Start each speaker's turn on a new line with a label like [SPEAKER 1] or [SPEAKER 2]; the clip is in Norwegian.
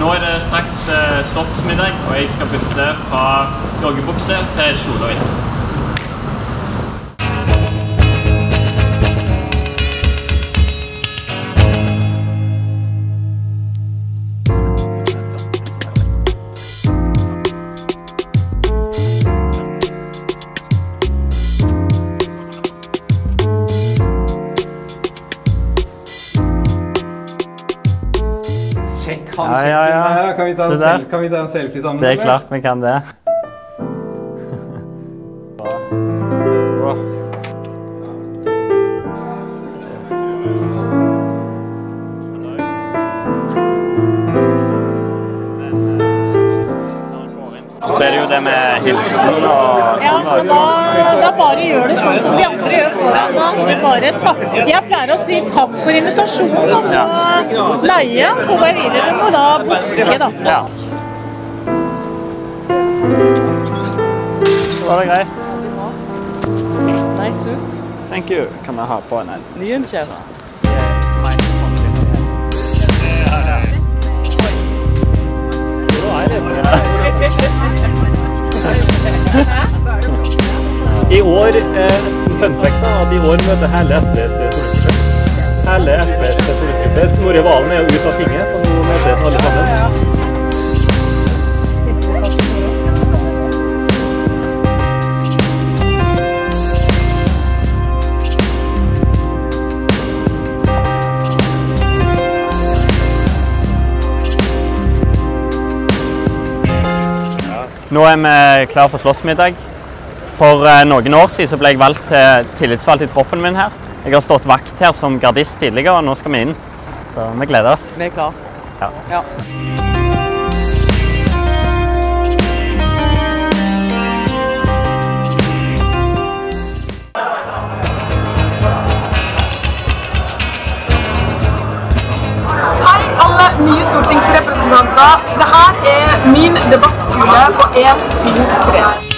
[SPEAKER 1] Nå er det straks eh, slottsmiddag, og jeg skal bytte fra joggebukse til kjole og hvitt.
[SPEAKER 2] Sjekk han
[SPEAKER 3] Ja, ja, ja.
[SPEAKER 2] der. Kan vi, ta en selfie, kan vi ta en selfie sammen?
[SPEAKER 3] Det er
[SPEAKER 2] eller?
[SPEAKER 3] klart vi kan det. Så er det jo det med hilsen og
[SPEAKER 4] Ja, og da, da bare gjør det sånn som de andre gjør foran deg. Du bare takk. Jeg pleier å si takk for invitasjonen, og så leie, og så går jeg videre. Og da booke, da.
[SPEAKER 3] Ja. Var det greit.
[SPEAKER 4] Nice suit.
[SPEAKER 3] Thank you. Kan jeg ha på en en?
[SPEAKER 5] År, eh, fun fact da, at i år møter hele SVs stortingsgruppe. Hele SVs stortingsgruppe. Snorre Valen er jo ute av tinget, så nå møtes alle sammen.
[SPEAKER 3] Nå er vi klar for slåssmiddag. For eh, noen år siden så ble jeg valgt til tillitsvalgt i troppen min her. Jeg har stått vakt her som gardist tidligere, og nå skal vi inn. Så vi gleder oss.
[SPEAKER 6] Vi er klare.
[SPEAKER 3] Ja.
[SPEAKER 6] Ja.
[SPEAKER 7] Nye stortingsrepresentanter. Dette er min debattskole på 1, 2, 3.